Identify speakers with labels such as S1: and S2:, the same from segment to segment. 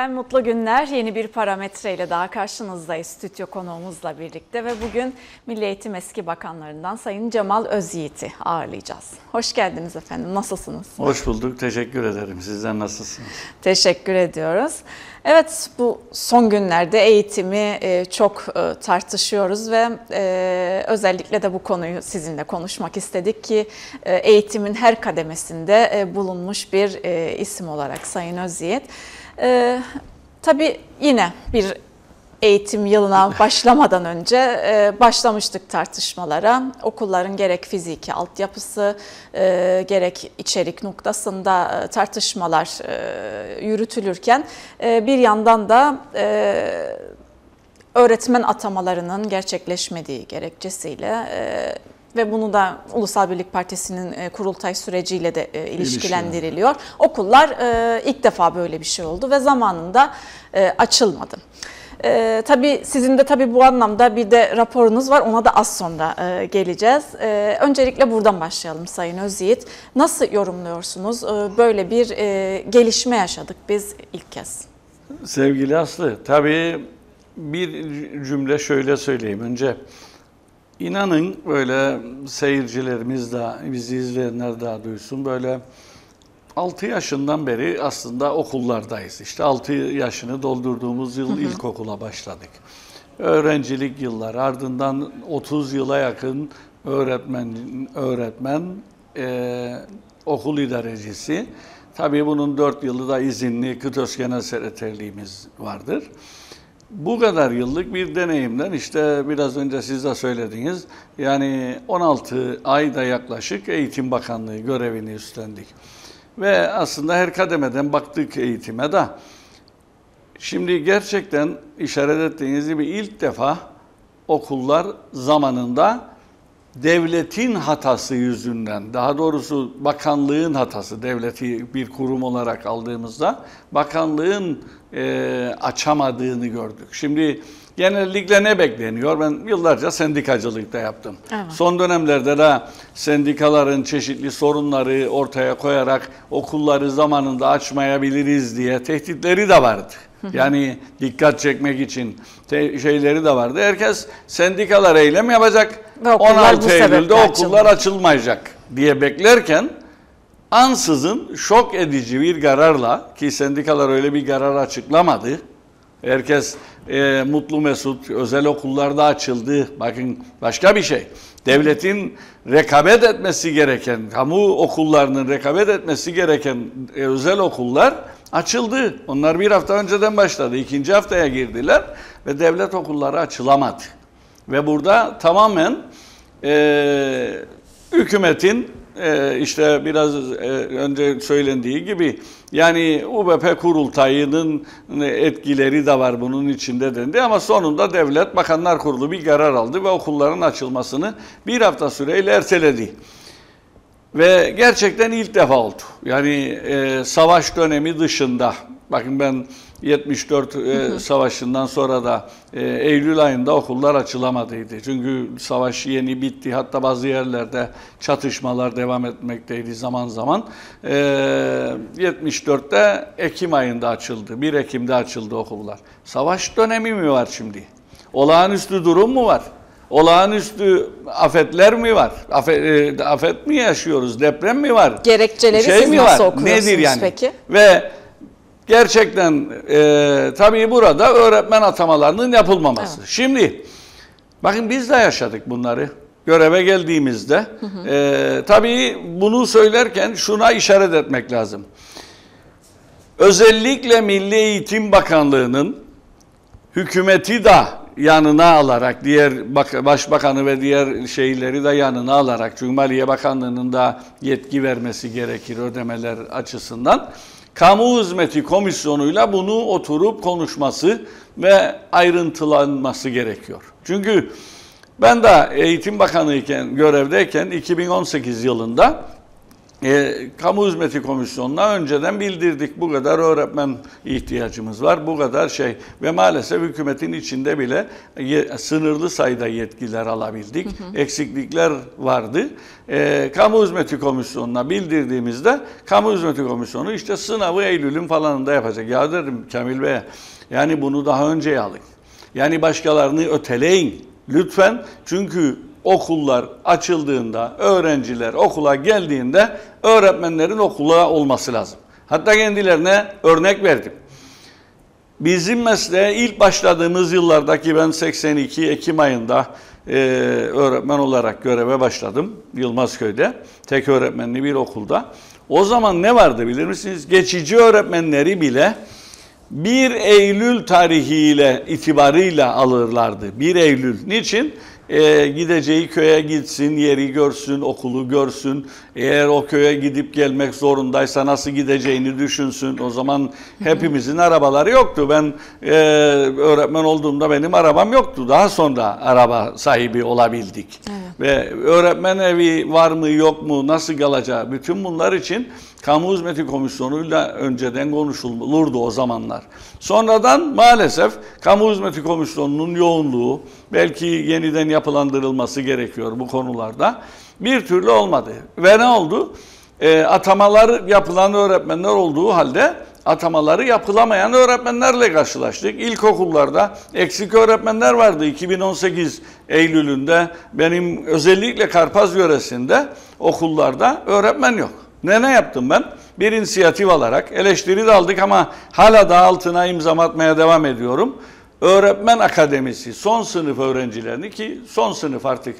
S1: Efendim mutlu günler. Yeni bir parametreyle daha karşınızdayız stüdyo konuğumuzla birlikte ve bugün Milli Eğitim eski bakanlarından Sayın Cemal Özyiğit'i ağırlayacağız. Hoş geldiniz efendim. Nasılsınız?
S2: Hoş bulduk. Teşekkür ederim. Sizler nasılsınız?
S1: Teşekkür ediyoruz. Evet bu son günlerde eğitimi e, çok e, tartışıyoruz ve e, özellikle de bu konuyu sizinle konuşmak istedik ki eğitimin her kademesinde bulunmuş bir isim olarak Sayın Özyiğit. Ee, tabii yine bir eğitim yılına başlamadan önce e, başlamıştık tartışmalara. Okulların gerek fiziki altyapısı e, gerek içerik noktasında e, tartışmalar e, yürütülürken e, bir yandan da e, öğretmen atamalarının gerçekleşmediği gerekçesiyle e, ve bunu da Ulusal Birlik Partisi'nin e, kurultay süreciyle de e, ilişkilendiriliyor. Okullar e, ilk defa böyle bir şey oldu ve zamanında açılmadı. Ee, tabii sizin de tabii bu anlamda bir de raporunuz var. Ona da az sonra e, geleceğiz. E, öncelikle buradan başlayalım Sayın Özyiğit. Nasıl yorumluyorsunuz? E, böyle bir e, gelişme yaşadık biz ilk kez.
S2: Sevgili Aslı, tabii bir cümle şöyle söyleyeyim. Önce İnanın böyle seyircilerimiz de, bizi izleyenler daha duysun. Böyle 6 yaşından beri aslında okullardayız. İşte 6 yaşını doldurduğumuz yıl hı hı. ilkokula başladık. Öğrencilik yıllar, ardından 30 yıla yakın öğretmen, öğretmen, e, okul idarecisi. Tabii bunun 4 yılı da izinli Kıtos Genel Sekreterliğimiz vardır. Bu kadar yıllık bir deneyimden işte biraz önce siz de söylediniz. Yani 16 ayda yaklaşık Eğitim Bakanlığı görevini üstlendik. Ve aslında her kademeden baktık eğitime de. Şimdi gerçekten işaret ettiğiniz gibi ilk defa okullar zamanında devletin hatası yüzünden, daha doğrusu bakanlığın hatası, devleti bir kurum olarak aldığımızda bakanlığın e, açamadığını gördük. Şimdi genellikle ne bekleniyor? Ben yıllarca sendikacılıkta yaptım. Evet. Son dönemlerde de sendikaların çeşitli sorunları ortaya koyarak okulları zamanında açmayabiliriz diye tehditleri de vardı. Yani dikkat çekmek için şeyleri de vardı. Herkes sendikalar eylem yapacak. Ve 16 Eylül'de okullar açılmayacak diye beklerken ansızın şok edici bir kararla ki sendikalar öyle bir karar açıklamadı. Herkes e, mutlu mesut özel okullarda açıldı. Bakın başka bir şey. Devletin rekabet etmesi gereken, kamu okullarının rekabet etmesi gereken e, özel okullar açıldı. Onlar bir hafta önceden başladı. İkinci haftaya girdiler ve devlet okulları açılamadı. Ve burada tamamen e, hükümetin e, işte biraz e, önce söylendiği gibi yani UBP kurultayının etkileri de var bunun içinde dendi ama sonunda devlet bakanlar kurulu bir karar aldı ve okulların açılmasını bir hafta süreyle erteledi. Ve gerçekten ilk defa oldu. Yani e, savaş dönemi dışında, bakın ben 74 e, savaşından sonra da e, Eylül ayında okullar açılamadıydı. Çünkü savaş yeni bitti. Hatta bazı yerlerde çatışmalar devam etmekteydi zaman zaman. E, 74'te Ekim ayında açıldı. 1 Ekim'de açıldı okullar. Savaş dönemi mi var şimdi? Olağanüstü durum mu var? Olağanüstü afetler mi var? Afet, e, afet mi yaşıyoruz? Deprem mi var?
S1: Gerekçeleri şey siz mi nasıl var? okuyorsunuz Nedir yani? peki?
S2: Ve gerçekten e, tabii burada öğretmen atamalarının yapılmaması. Evet. Şimdi bakın biz de yaşadık bunları. Göreve geldiğimizde hı hı. E, tabii bunu söylerken şuna işaret etmek lazım. Özellikle Milli Eğitim Bakanlığı'nın hükümeti de yanına alarak diğer başbakanı ve diğer şeyleri de yanına alarak çünkü Maliye Bakanlığı'nın da yetki vermesi gerekir ödemeler açısından. Kamu Hizmeti Komisyonu'yla bunu oturup konuşması ve ayrıntılanması gerekiyor. Çünkü ben de Eğitim Bakanı iken görevdeyken 2018 yılında e, Kamu Hizmeti Komisyonu'na önceden bildirdik. Bu kadar öğretmen ihtiyacımız var, bu kadar şey. Ve maalesef hükümetin içinde bile ye, sınırlı sayıda yetkiler alabildik. Hı hı. Eksiklikler vardı. E, Kamu Hizmeti Komisyonu'na bildirdiğimizde Kamu Hizmeti Komisyonu işte sınavı Eylül'ün falanında yapacak. Ya dedim Kamil Bey, yani bunu daha önce alın. Yani başkalarını öteleyin lütfen. Çünkü okullar açıldığında, öğrenciler okula geldiğinde öğretmenlerin okula olması lazım. Hatta kendilerine örnek verdim. Bizim mesleğe ilk başladığımız yıllardaki ben 82 Ekim ayında e, öğretmen olarak göreve başladım Yılmazköy'de. Tek öğretmenli bir okulda. O zaman ne vardı bilir misiniz? Geçici öğretmenleri bile 1 Eylül tarihiyle itibarıyla alırlardı. 1 Eylül. Niçin? E, gideceği köye gitsin, yeri görsün, okulu görsün. Eğer o köye gidip gelmek zorundaysa nasıl gideceğini düşünsün. O zaman hepimizin arabaları yoktu. Ben e, öğretmen olduğumda benim arabam yoktu. Daha sonra araba sahibi olabildik. Evet. Ve öğretmen evi var mı yok mu, nasıl kalacağı bütün bunlar için Kamu Hizmeti Komisyonu'yla önceden konuşulurdu o zamanlar. Sonradan maalesef Kamu Hizmeti Komisyonu'nun yoğunluğu belki yeniden yapılandırılması gerekiyor bu konularda. Bir türlü olmadı. Ve ne oldu? E, atamalar yapılan öğretmenler olduğu halde atamaları yapılamayan öğretmenlerle karşılaştık. İlkokullarda eksik öğretmenler vardı 2018 Eylül'ünde. Benim özellikle Karpaz yöresinde okullarda öğretmen yok. Ne ne yaptım ben? Bir inisiyatif alarak eleştiri de aldık ama hala da altına imza atmaya devam ediyorum. Öğretmen Akademisi son sınıf öğrencilerini ki son sınıf artık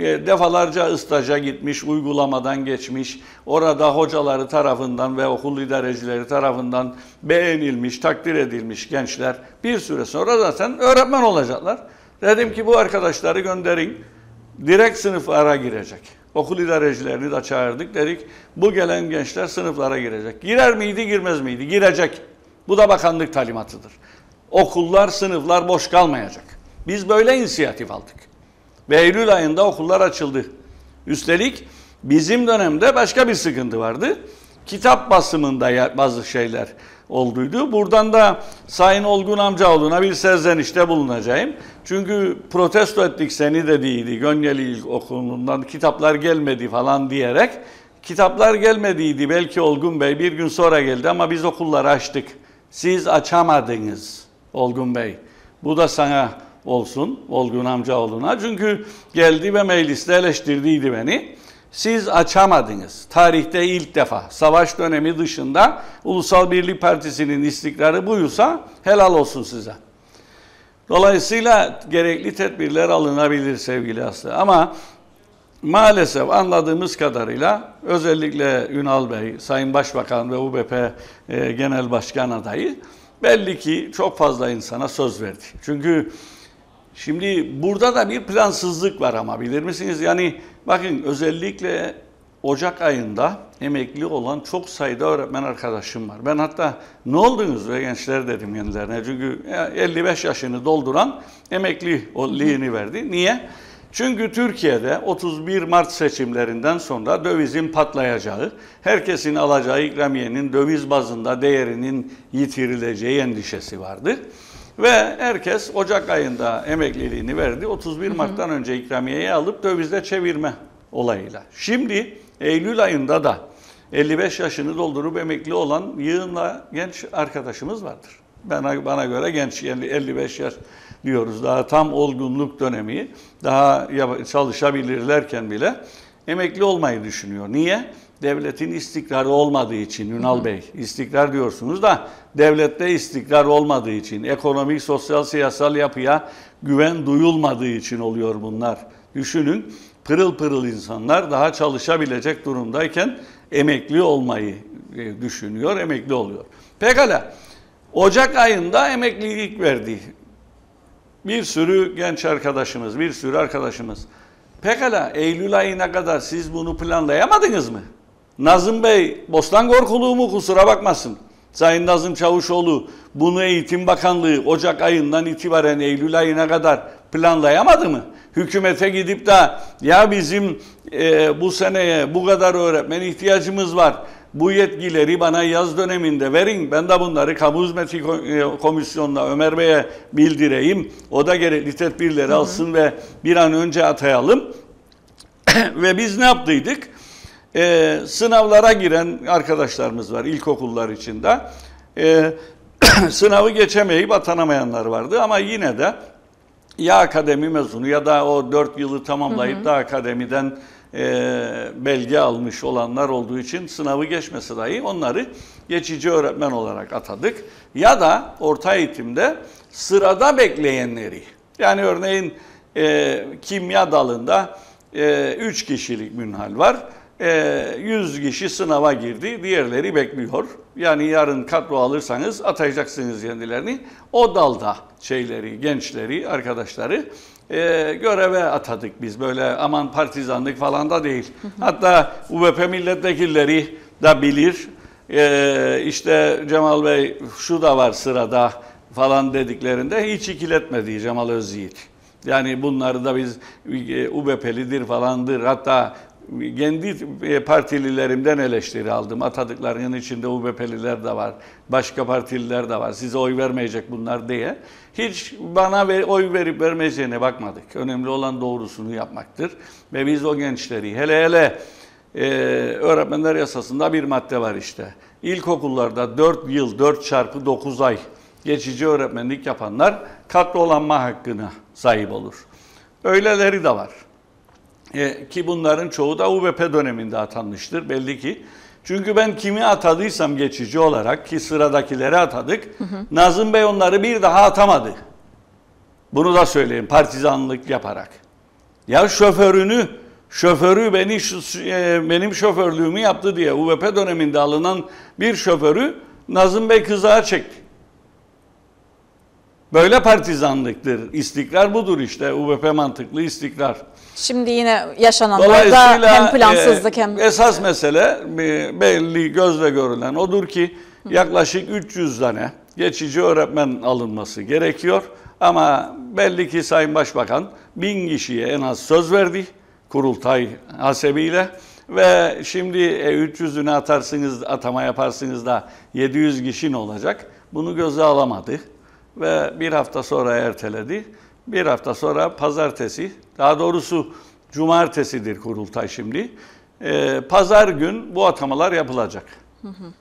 S2: defalarca staja gitmiş, uygulamadan geçmiş, orada hocaları tarafından ve okul idarecileri tarafından beğenilmiş, takdir edilmiş gençler bir süre sonra zaten öğretmen olacaklar. Dedim ki bu arkadaşları gönderin, direkt sınıflara girecek. Okul idarecilerini de çağırdık. Dedik bu gelen gençler sınıflara girecek. Girer miydi girmez miydi? Girecek. Bu da bakanlık talimatıdır. Okullar, sınıflar boş kalmayacak. Biz böyle inisiyatif aldık. Ve Eylül ayında okullar açıldı. Üstelik bizim dönemde başka bir sıkıntı vardı. Kitap basımında bazı şeyler olduydu. Buradan da Sayın Olgun Amcaoğlu'na bir serzenişte bulunacağım. Çünkü protesto ettik seni dediydi Gönyeli İlkokulu'ndan kitaplar gelmedi falan diyerek. Kitaplar gelmediydi belki Olgun Bey bir gün sonra geldi ama biz okulları açtık. Siz açamadınız Olgun Bey. Bu da sana olsun Olgun Amcaoğlu'na. Çünkü geldi ve mecliste eleştirdiydi beni siz açamadınız. Tarihte ilk defa savaş dönemi dışında Ulusal Birlik Partisi'nin istikrarı buysa helal olsun size. Dolayısıyla gerekli tedbirler alınabilir sevgili Aslı. Ama maalesef anladığımız kadarıyla özellikle Ünal Bey, Sayın Başbakan ve UBP e, Genel Başkan adayı belli ki çok fazla insana söz verdi. Çünkü Şimdi burada da bir plansızlık var ama bilir misiniz? Yani bakın özellikle Ocak ayında emekli olan çok sayıda öğretmen arkadaşım var. Ben hatta ne oldunuz ve gençler dedim kendilerine. Çünkü 55 yaşını dolduran emekliliğini verdi. Niye? Çünkü Türkiye'de 31 Mart seçimlerinden sonra dövizin patlayacağı, herkesin alacağı ikramiyenin döviz bazında değerinin yitirileceği endişesi vardı. Ve herkes Ocak ayında emekliliğini verdi. 31 Mart'tan önce ikramiyeyi alıp dövizle çevirme olayıyla. Şimdi Eylül ayında da 55 yaşını doldurup emekli olan yığınla genç arkadaşımız vardır. Bana, bana göre genç yani 55 yaş diyoruz. Daha tam olgunluk dönemi. Daha çalışabilirlerken bile emekli olmayı düşünüyor. Niye? Devletin istikrarı olmadığı için Ünal Bey, istikrar diyorsunuz da devlette istikrar olmadığı için, ekonomik, sosyal, siyasal yapıya güven duyulmadığı için oluyor bunlar. Düşünün pırıl pırıl insanlar daha çalışabilecek durumdayken emekli olmayı e, düşünüyor, emekli oluyor. Pekala, Ocak ayında emeklilik verdi. Bir sürü genç arkadaşımız, bir sürü arkadaşımız. Pekala Eylül ayına kadar siz bunu planlayamadınız mı? Nazım Bey, Bostan Korkuluğu mu kusura bakmasın. Sayın Nazım Çavuşoğlu bunu Eğitim Bakanlığı Ocak ayından itibaren Eylül ayına kadar planlayamadı mı? hükümete gidip de ya bizim e, bu seneye bu kadar öğretmen ihtiyacımız var. Bu yetkileri bana yaz döneminde verin. Ben de bunları kamu hizmeti e, komisyonuna Ömer Bey'e bildireyim. O da gerekli tedbirleri alsın ve bir an önce atayalım. ve biz ne yaptıydık? Ee, sınavlara giren arkadaşlarımız var ilkokullar içinde. Ee, sınavı geçemeyip atanamayanlar vardı ama yine de ya akademi mezunu ya da o 4 yılı tamamlayıp da akademiden e, belge almış olanlar olduğu için sınavı geçmesi dahi onları geçici öğretmen olarak atadık. Ya da orta eğitimde sırada bekleyenleri yani örneğin e, kimya dalında 3 kişilik münhal var. E, 100 kişi sınava girdi, diğerleri bekliyor. Yani yarın kadro alırsanız atayacaksınız kendilerini. O dalda şeyleri, gençleri, arkadaşları e, göreve atadık biz. Böyle aman partizanlık falan da değil. Hatta UBP milletvekilleri de bilir. E, işte Cemal Bey şu da var sırada falan dediklerinde hiç ikiletmedi Cemal Özyiğit. Yani bunları da biz UBP'lidir falandır. Hatta kendi e, partililerimden eleştiri aldım. Atadıklarının içinde UBP'liler de var. Başka partililer de var. Size oy vermeyecek bunlar diye. Hiç bana ve oy verip vermeyeceğine bakmadık. Önemli olan doğrusunu yapmaktır. Ve biz o gençleri hele hele e, öğretmenler yasasında bir madde var işte. İlkokullarda 4 yıl 4 çarpı 9 ay geçici öğretmenlik yapanlar kadrolanma hakkına sahip olur. Öyleleri de var. E, ki bunların çoğu da UVP döneminde atanmıştır belli ki. Çünkü ben kimi atadıysam geçici olarak ki sıradakileri atadık. Hı hı. Nazım Bey onları bir daha atamadı. Bunu da söyleyeyim partizanlık yaparak. Ya şoförünü, şoförü beni e, benim şoförlüğümü yaptı diye UVP döneminde alınan bir şoförü Nazım Bey kızağa çekti. Böyle partizanlıktır. İstikrar budur işte. UVP mantıklı istikrar.
S1: Şimdi yine yaşananlarda hem plansızlık
S2: e,
S1: hem...
S2: Esas mesele e, belli gözle görülen odur ki yaklaşık 300 tane geçici öğretmen alınması gerekiyor. Ama belli ki Sayın Başbakan bin kişiye en az söz verdi kurultay hasebiyle. Ve şimdi e, 300'ünü atarsınız, atama yaparsınız da 700 kişi ne olacak? Bunu göze alamadı ve bir hafta sonra erteledi. Bir hafta sonra pazartesi, daha doğrusu cumartesidir kurultay şimdi. Ee, pazar gün bu atamalar yapılacak. Hı hı.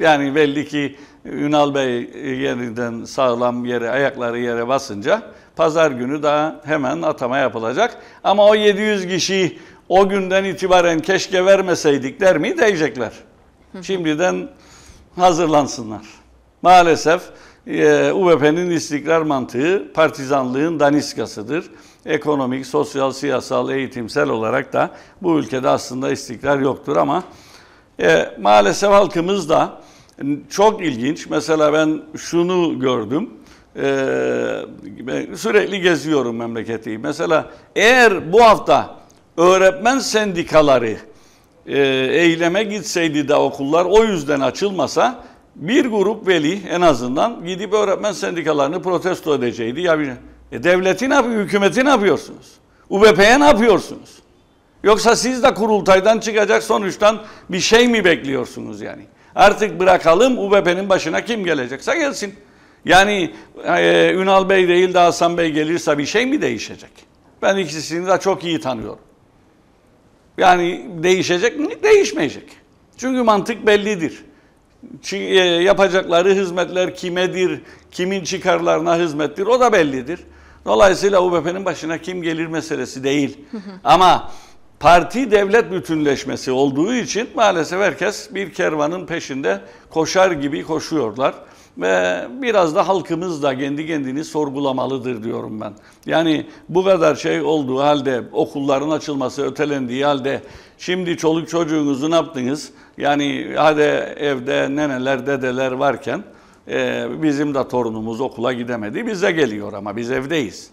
S2: Yani belli ki Ünal Bey yeniden sağlam yere, ayakları yere basınca pazar günü daha hemen atama yapılacak. Ama o 700 kişi o günden itibaren keşke vermeseydik der mi diyecekler. Şimdiden hazırlansınlar. Maalesef e, UVP'nin istikrar mantığı partizanlığın daniskasıdır. Ekonomik, sosyal, siyasal, eğitimsel olarak da bu ülkede aslında istikrar yoktur ama e, maalesef halkımız da çok ilginç. Mesela ben şunu gördüm. Ee, sürekli geziyorum memleketi. Mesela eğer bu hafta öğretmen sendikaları e, eyleme gitseydi de okullar o yüzden açılmasa bir grup veli en azından gidip öğretmen sendikalarını protesto edeceğiydi. Ya bir, e devleti ne yapıyor, hükümeti ne yapıyorsunuz? UBP'ye ne yapıyorsunuz? Yoksa siz de kurultaydan çıkacak sonuçtan bir şey mi bekliyorsunuz yani? Artık bırakalım UBP'nin başına kim gelecekse gelsin. Yani e, Ünal Bey değil de Hasan Bey gelirse bir şey mi değişecek? Ben ikisini de çok iyi tanıyorum. Yani değişecek mi? Değişmeyecek. Çünkü mantık bellidir. E, yapacakları hizmetler kimedir, kimin çıkarlarına hizmettir o da bellidir. Dolayısıyla UBP'nin başına kim gelir meselesi değil. Ama parti devlet bütünleşmesi olduğu için maalesef herkes bir kervanın peşinde koşar gibi koşuyorlar. Ve biraz da halkımız da kendi kendini sorgulamalıdır diyorum ben. Yani bu kadar şey olduğu halde, okulların açılması ötelendiği halde şimdi çoluk çocuğunuzu ne yaptınız? Yani hadi evde neneler, dedeler varken e, bizim de torunumuz okula gidemedi. Bize geliyor ama biz evdeyiz.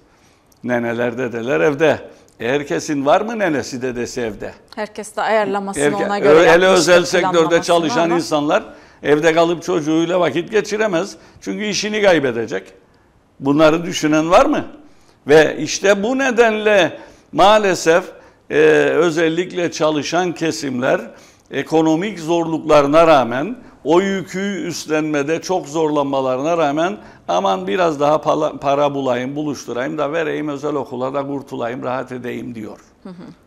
S2: Neneler, dedeler evde. Herkesin var mı nenesi dedesi evde?
S1: Herkes de ayarlamasını Herke, ona göre
S2: Hele özel sektörde çalışan ama. insanlar evde kalıp çocuğuyla vakit geçiremez. Çünkü işini kaybedecek. Bunları düşünen var mı? Ve işte bu nedenle maalesef e, özellikle çalışan kesimler ekonomik zorluklarına rağmen o yükü üstlenmede çok zorlanmalarına rağmen aman biraz daha para, para bulayım, buluşturayım da vereyim özel okula da kurtulayım, rahat edeyim diyor.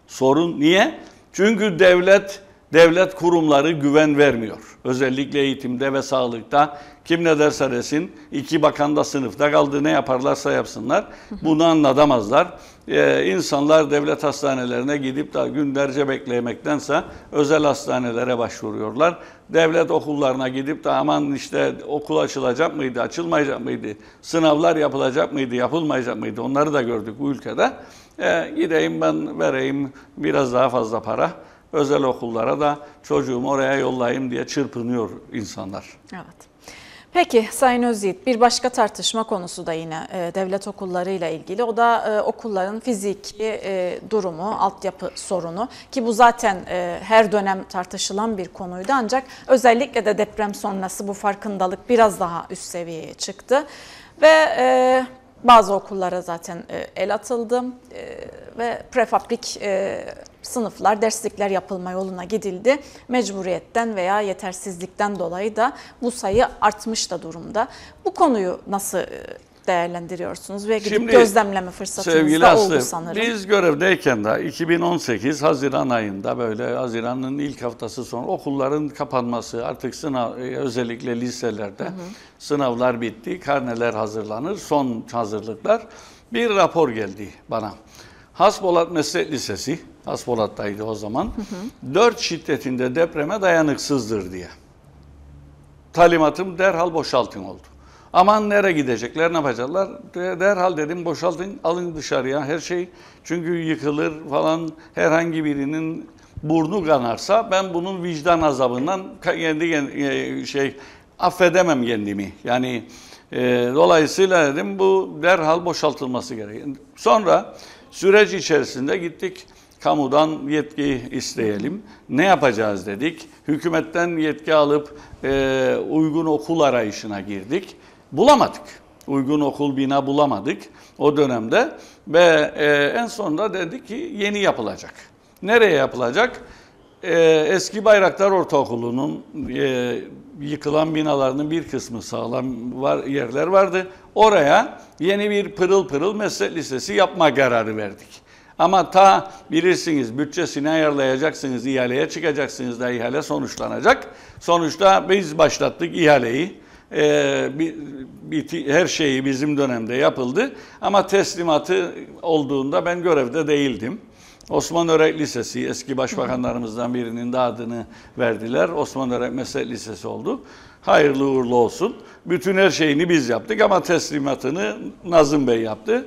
S2: Sorun niye? Çünkü devlet devlet kurumları güven vermiyor. Özellikle eğitimde ve sağlıkta kim ne derse desin iki bakan da sınıfta kaldı ne yaparlarsa yapsınlar bunu anlatamazlar. Ee, insanlar devlet hastanelerine gidip de günlerce beklemektense özel hastanelere başvuruyorlar. Devlet okullarına gidip de aman işte okul açılacak mıydı, açılmayacak mıydı, sınavlar yapılacak mıydı, yapılmayacak mıydı onları da gördük bu ülkede. Ee, gideyim ben vereyim biraz daha fazla para özel okullara da çocuğumu oraya yollayayım diye çırpınıyor insanlar.
S1: Evet. Peki Sayın Özyiğit bir başka tartışma konusu da yine e, devlet okullarıyla ilgili. O da e, okulların fiziki e, durumu, altyapı sorunu ki bu zaten e, her dönem tartışılan bir konuydu ancak özellikle de deprem sonrası bu farkındalık biraz daha üst seviyeye çıktı. Ve e, bazı okullara zaten e, el atıldı e, ve prefabrik e, sınıflar, derslikler yapılma yoluna gidildi. Mecburiyetten veya yetersizlikten dolayı da bu sayı artmış da durumda. Bu konuyu nasıl değerlendiriyorsunuz ve gidip
S2: Şimdi,
S1: gözlemleme fırsatınız
S2: sevgili
S1: da
S2: Aslı,
S1: oldu sanırım.
S2: Biz görevdeyken de 2018 Haziran ayında böyle Haziran'ın ilk haftası sonra okulların kapanması artık sınav özellikle liselerde hı hı. sınavlar bitti, karneler hazırlanır, son hazırlıklar. Bir rapor geldi bana. Hasbolat Meslek Lisesi, Hasbolat'taydı o zaman, hı 4 şiddetinde depreme dayanıksızdır diye. Talimatım derhal boşaltın oldu. Aman nereye gidecekler, ne yapacaklar? Derhal dedim boşaltın, alın dışarıya her şey. Çünkü yıkılır falan herhangi birinin burnu kanarsa ben bunun vicdan azabından kendi e, şey affedemem kendimi. Yani e, dolayısıyla dedim bu derhal boşaltılması gerekiyor. Sonra süreç içerisinde gittik kamudan yetki isteyelim. Ne yapacağız dedik. Hükümetten yetki alıp e, uygun okul arayışına girdik bulamadık. Uygun okul bina bulamadık o dönemde ve e, en sonunda dedi ki yeni yapılacak. Nereye yapılacak? E, eski Bayraktar Ortaokulu'nun e, yıkılan binalarının bir kısmı sağlam var, yerler vardı. Oraya yeni bir pırıl pırıl meslek lisesi yapma kararı verdik. Ama ta bilirsiniz bütçesini ayarlayacaksınız, ihaleye çıkacaksınız da ihale sonuçlanacak. Sonuçta biz başlattık ihaleyi e, bir, bir, her şeyi bizim dönemde yapıldı. Ama teslimatı olduğunda ben görevde değildim. Osman Örek Lisesi, eski başbakanlarımızdan birinin de adını verdiler. Osman Örek Meslek Lisesi oldu. Hayırlı uğurlu olsun. Bütün her şeyini biz yaptık ama teslimatını Nazım Bey yaptı.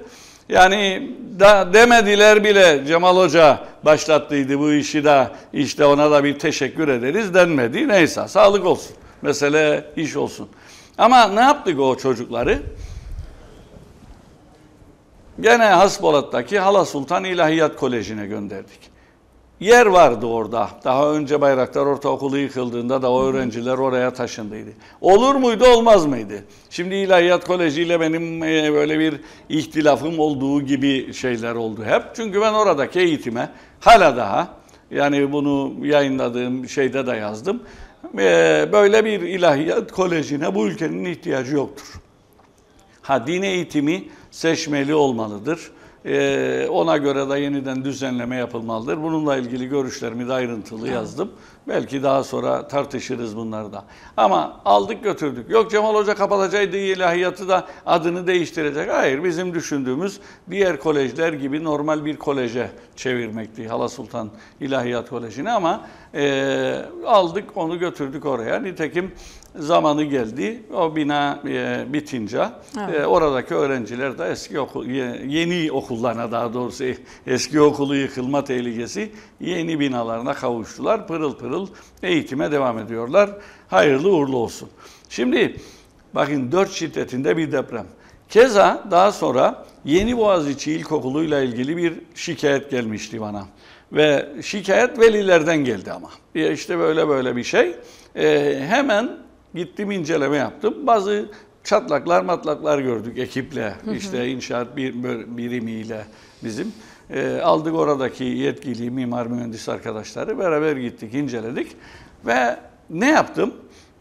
S2: Yani da demediler bile Cemal Hoca başlattıydı bu işi de işte ona da bir teşekkür ederiz denmedi. Neyse sağlık olsun. Mesele iş olsun. Ama ne yaptık o çocukları? Gene Hasbolat'taki Hala Sultan İlahiyat Koleji'ne gönderdik. Yer vardı orada. Daha önce Bayraktar Ortaokulu yıkıldığında da o öğrenciler oraya taşındıydı. Olur muydu olmaz mıydı? Şimdi İlahiyat Koleji ile benim e, böyle bir ihtilafım olduğu gibi şeyler oldu hep. Çünkü ben oradaki eğitime hala daha yani bunu yayınladığım şeyde de yazdım. Ee, böyle bir ilahiyat kolejine bu ülkenin ihtiyacı yoktur. Ha din eğitimi seçmeli olmalıdır. Ee, ona göre de yeniden düzenleme yapılmalıdır. Bununla ilgili görüşlerimi de ayrıntılı yazdım. Belki daha sonra tartışırız bunları da. Ama aldık götürdük. Yok Cemal Hoca kapatacaktı ilahiyatı da adını değiştirecek. Hayır bizim düşündüğümüz diğer kolejler gibi normal bir koleje çevirmekti. Hala Sultan İlahiyat Koleji'ni ama e, aldık onu götürdük oraya. Nitekim zamanı geldi. O bina e, bitince evet. e, oradaki öğrenciler de eski okul, yeni okullarına daha doğrusu eski okulu yıkılma tehlikesi yeni binalarına kavuştular. Pırıl pırıl eğitime devam ediyorlar. Hayırlı uğurlu olsun. Şimdi bakın 4 şiddetinde bir deprem. Keza daha sonra Yeni Boğaziçi İlkokulu ile ilgili bir şikayet gelmişti bana. Ve şikayet velilerden geldi ama. İşte böyle böyle bir şey. Ee, hemen gittim inceleme yaptım. Bazı çatlaklar matlaklar gördük ekiple, işte inşaat bir, birimiyle bizim. E, aldık oradaki yetkili mimar mühendis arkadaşları beraber gittik, inceledik ve ne yaptım?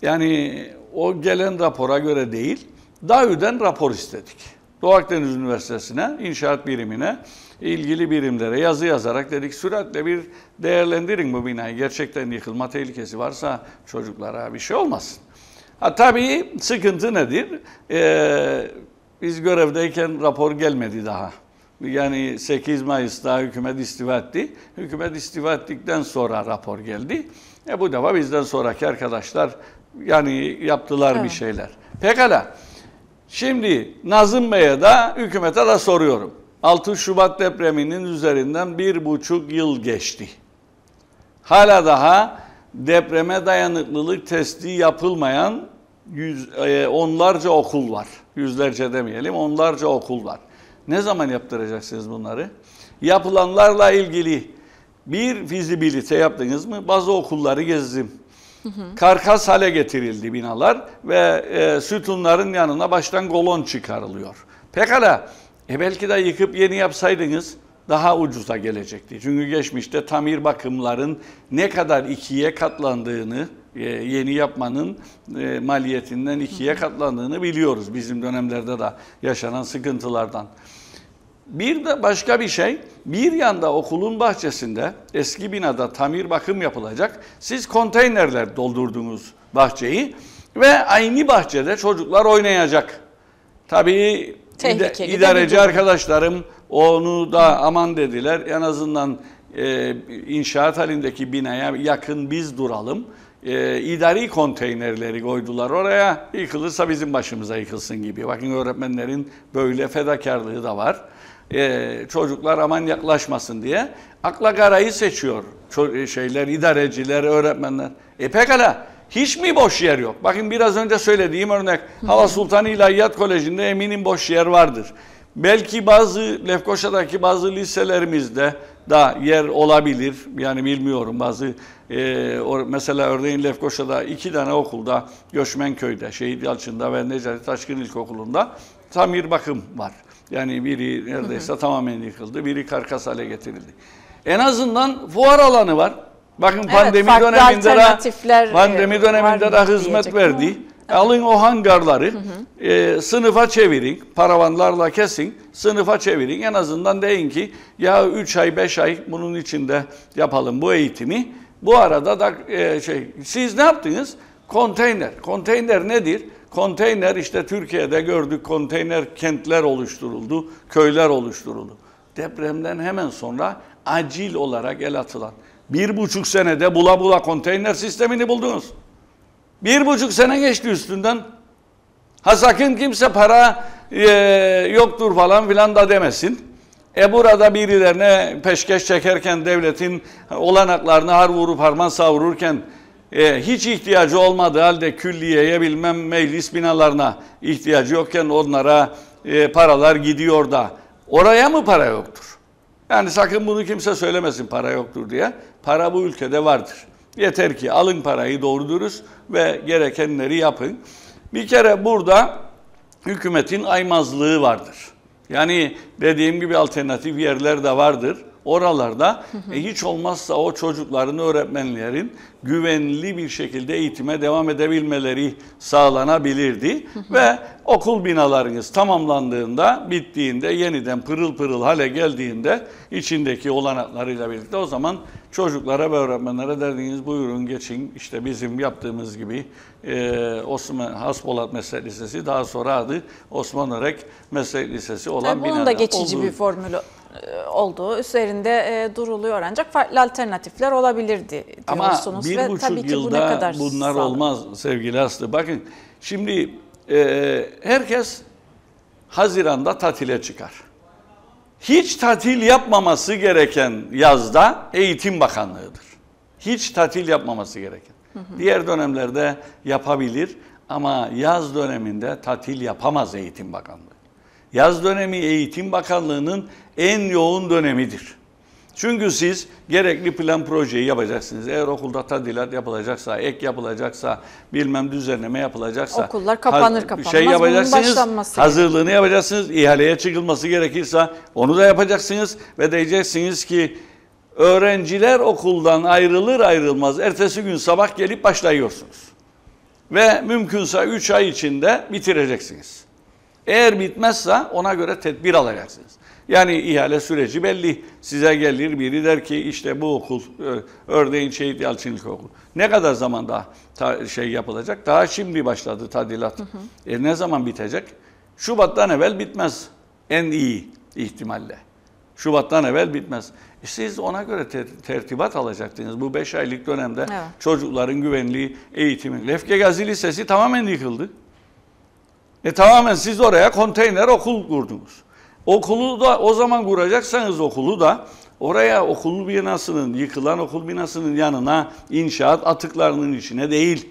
S2: Yani o gelen rapora göre değil, DAÜ'den rapor istedik. Doğu Akdeniz Üniversitesi'ne, inşaat birimine, ilgili birimlere yazı yazarak dedik süratle bir değerlendirin bu binayı. Gerçekten yıkılma tehlikesi varsa çocuklara bir şey olmasın. Ha tabii sıkıntı nedir? Ee, biz görevdeyken rapor gelmedi daha. Yani 8 Mayıs'ta hükümet istifa etti. Hükümet istifa ettikten sonra rapor geldi. E bu defa bizden sonraki arkadaşlar yani yaptılar
S1: Evet.
S2: bir şeyler. Pekala. Şimdi Nazım Bey'e de hükümete de soruyorum. 6 Şubat depreminin üzerinden bir buçuk yıl geçti. Hala daha depreme dayanıklılık testi yapılmayan yüz, e, onlarca okul var. Yüzlerce demeyelim, onlarca okul var. Ne zaman yaptıracaksınız bunları? Yapılanlarla ilgili bir fizibilite yaptınız mı? Bazı okulları gezdim. Karkas hale getirildi binalar ve e, sütunların yanına baştan kolon çıkarılıyor. Pekala, e belki de yıkıp yeni yapsaydınız daha ucuza gelecekti. Çünkü geçmişte tamir bakımların ne kadar ikiye katlandığını, e, yeni yapmanın e, maliyetinden ikiye katlandığını biliyoruz bizim dönemlerde de yaşanan sıkıntılardan. Bir de başka bir şey, bir yanda okulun bahçesinde eski binada tamir bakım yapılacak. Siz konteynerler doldurdunuz bahçeyi ve aynı bahçede çocuklar oynayacak. Tabii
S1: Tehlikeli de
S2: idareci arkadaşlarım onu da aman dediler. En azından e, inşaat halindeki binaya yakın biz duralım. E, idari konteynerleri koydular oraya. Yıkılırsa bizim başımıza yıkılsın gibi. Bakın öğretmenlerin böyle fedakarlığı da var. E, çocuklar aman yaklaşmasın diye akla karayı seçiyor Ço- şeyler, idareciler, öğretmenler. E pekala hiç mi boş yer yok? Bakın biraz önce söylediğim örnek Hava Sultan İlahiyat Koleji'nde eminim boş yer vardır. Belki bazı Lefkoşa'daki bazı liselerimizde da yer olabilir. Yani bilmiyorum bazı e, or- mesela örneğin Lefkoşa'da iki tane okulda Göçmenköy'de, Şehit Yalçın'da ve Necati Taşkın İlkokulu'nda tamir bakım var. Yani biri neredeyse tamamen yıkıldı, biri karkas hale getirildi. En azından fuar alanı var. Bakın
S1: Evet,
S2: pandemi döneminde de pandemi
S1: e,
S2: döneminde de hizmet verdi. Alın o hangarları e, sınıfa çevirin, paravanlarla kesin, sınıfa çevirin. En azından deyin ki ya 3 ay 5 ay bunun içinde yapalım bu eğitimi. Bu arada da e, şey siz ne yaptınız? Konteyner. Konteyner nedir? Konteyner işte Türkiye'de gördük konteyner kentler oluşturuldu, köyler oluşturuldu. Depremden hemen sonra acil olarak el atılan bir buçuk senede bula bula konteyner sistemini buldunuz. Bir buçuk sene geçti üstünden. Ha sakın kimse para e, yoktur falan filan da demesin. E burada birilerine peşkeş çekerken devletin olanaklarını har vurup harman savururken e, hiç ihtiyacı olmadığı halde külliyeye bilmem meclis binalarına ihtiyacı yokken onlara e, paralar gidiyor da oraya mı para yoktur? Yani sakın bunu kimse söylemesin para yoktur diye. Para bu ülkede vardır. Yeter ki alın parayı doğru dürüst ve gerekenleri yapın. Bir kere burada hükümetin aymazlığı vardır. Yani dediğim gibi alternatif yerler de vardır. Oralarda e, hiç olmazsa o çocukların, öğretmenlerin güvenli bir şekilde eğitime devam edebilmeleri sağlanabilirdi. Ve okul binalarınız tamamlandığında, bittiğinde, yeniden pırıl pırıl hale geldiğinde içindeki olanaklarıyla birlikte o zaman çocuklara ve öğretmenlere derdiniz buyurun geçin işte bizim yaptığımız gibi e, Osman Haspolat Meslek Lisesi daha sonra adı Osman Örek Meslek Lisesi olan
S1: bunun
S2: binada
S1: da geçici
S2: olduğu-
S1: bir formülü olduğu üzerinde e, duruluyor ancak farklı alternatifler olabilirdi
S2: Ama
S1: diyorsunuz
S2: bir
S1: ve
S2: buçuk
S1: tabii ki bu
S2: yılda
S1: ne kadar
S2: bunlar
S1: sağlıklı?
S2: olmaz sevgili Aslı. Bakın şimdi e, herkes Haziran'da tatile çıkar. Hiç tatil yapmaması gereken yazda Eğitim Bakanlığı'dır. Hiç tatil yapmaması gereken. Diğer dönemlerde yapabilir ama yaz döneminde tatil yapamaz Eğitim Bakanlığı. Yaz dönemi Eğitim Bakanlığı'nın en yoğun dönemidir. Çünkü siz gerekli plan projeyi yapacaksınız. Eğer okulda tadilat yapılacaksa, ek yapılacaksa, bilmem düzenleme yapılacaksa.
S1: Okullar kapanır kapanmaz
S2: Şey yapacaksınız, hazırlığını yapacaksınız, ihaleye çıkılması gerekirse onu da yapacaksınız ve diyeceksiniz ki öğrenciler okuldan ayrılır ayrılmaz ertesi gün sabah gelip başlıyorsunuz. Ve mümkünse 3 ay içinde bitireceksiniz. Eğer bitmezse ona göre tedbir alacaksınız. Yani ihale süreci belli. Size gelir biri der ki işte bu okul, ö- örneğin Şehit Yalçın İlkokulu. Ne kadar zaman daha ta- şey yapılacak? Daha şimdi başladı tadilat. E ne zaman bitecek? Şubat'tan evvel bitmez. En iyi ihtimalle. Şubat'tan evvel bitmez. E siz ona göre ter- tertibat alacaktınız. Bu 5 aylık dönemde
S1: Evet.
S2: çocukların güvenliği, eğitimi. Lefke Gazi Lisesi tamamen yıkıldı. E tamamen siz oraya konteyner okul kurdunuz. Okulu da o zaman kuracaksanız okulu da oraya okul binasının, yıkılan okul binasının yanına inşaat atıklarının içine değil.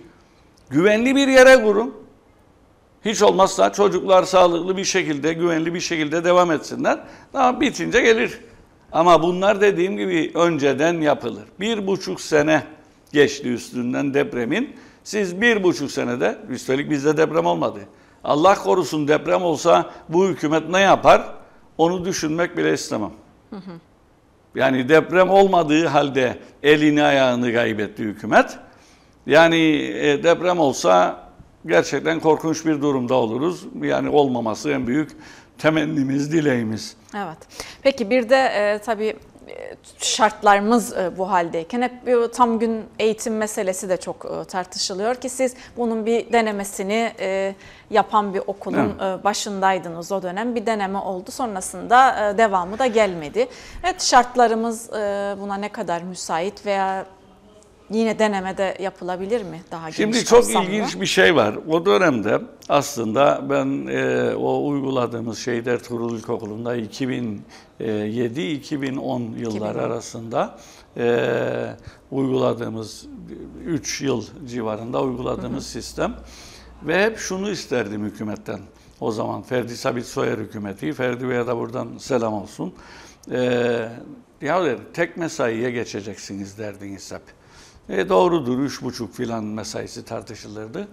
S2: Güvenli bir yere kurun. Hiç olmazsa çocuklar sağlıklı bir şekilde, güvenli bir şekilde devam etsinler. Daha bitince gelir. Ama bunlar dediğim gibi önceden yapılır. Bir buçuk sene geçti üstünden depremin. Siz bir buçuk senede, üstelik bizde deprem olmadı. Allah korusun deprem olsa bu hükümet ne yapar? Onu düşünmek bile istemem. Yani deprem olmadığı halde elini ayağını kaybetti hükümet. Yani e, deprem olsa gerçekten korkunç bir durumda oluruz. Yani olmaması en büyük temennimiz, dileğimiz.
S1: Evet. Peki bir de e, tabii şartlarımız e, bu haldeyken hep bir tam gün eğitim meselesi de çok e, tartışılıyor ki siz bunun bir denemesini e, yapan bir okulun e, başındaydınız o dönem. Bir deneme oldu. Sonrasında e, devamı da gelmedi. Evet şartlarımız e, buna ne kadar müsait veya yine denemede yapılabilir mi daha
S2: Şimdi
S1: geniş
S2: çok
S1: kapsamda?
S2: ilginç bir şey var. O dönemde aslında ben e, o uyguladığımız şeyde Ertuğrul İlkokulu'nda 2007-2010 yıllar
S1: 2010.
S2: arasında e, uyguladığımız 3 yıl civarında uyguladığımız sistem ve hep şunu isterdim hükümetten. O zaman Ferdi Sabit Soyer hükümeti, Ferdi Bey'e de buradan selam olsun. E, ya der, tek mesaiye geçeceksiniz derdiniz hep. E doğrudur, üç buçuk filan mesaisi tartışılırdı.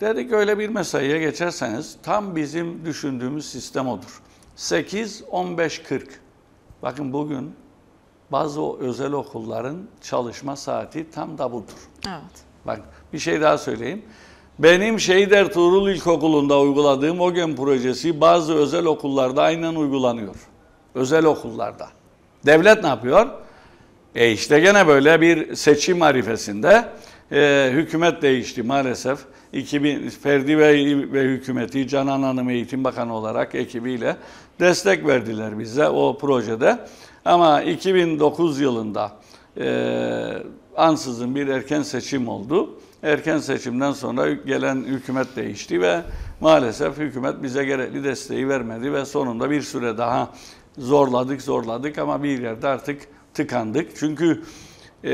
S2: Dedik öyle bir mesaiye geçerseniz tam bizim düşündüğümüz sistem odur. 8, 15, 40. Bakın bugün bazı o özel okulların çalışma saati tam da budur.
S1: Evet.
S2: Bak bir şey daha söyleyeyim. Benim Şehit Ertuğrul İlkokulu'nda uyguladığım OGEM projesi bazı özel okullarda aynen uygulanıyor. Özel okullarda. Devlet ne yapıyor? E işte gene böyle bir seçim marifesinde e, hükümet değişti maalesef. 2000 Ferdi Bey ve hükümeti Canan Hanım Eğitim Bakanı olarak ekibiyle destek verdiler bize o projede. Ama 2009 yılında e, ansızın bir erken seçim oldu. Erken seçimden sonra gelen hükümet değişti ve maalesef hükümet bize gerekli desteği vermedi ve sonunda bir süre daha zorladık zorladık ama bir yerde artık tıkandık. Çünkü e,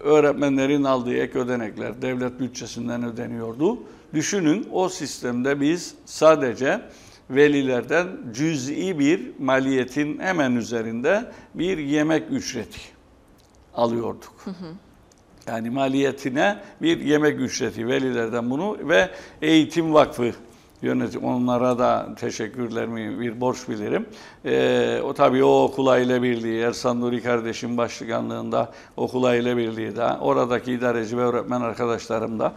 S2: öğretmenlerin aldığı ek ödenekler devlet bütçesinden ödeniyordu. Düşünün o sistemde biz sadece velilerden cüz'i bir maliyetin hemen üzerinde bir yemek ücreti alıyorduk. Yani maliyetine bir yemek ücreti velilerden bunu ve Eğitim Vakfı yönetim onlara da teşekkürlerimi bir borç bilirim. Ee, o tabii o okul aile birliği Ersan Nuri kardeşim başkanlığında okul aile birliği de oradaki idareci ve öğretmen arkadaşlarım da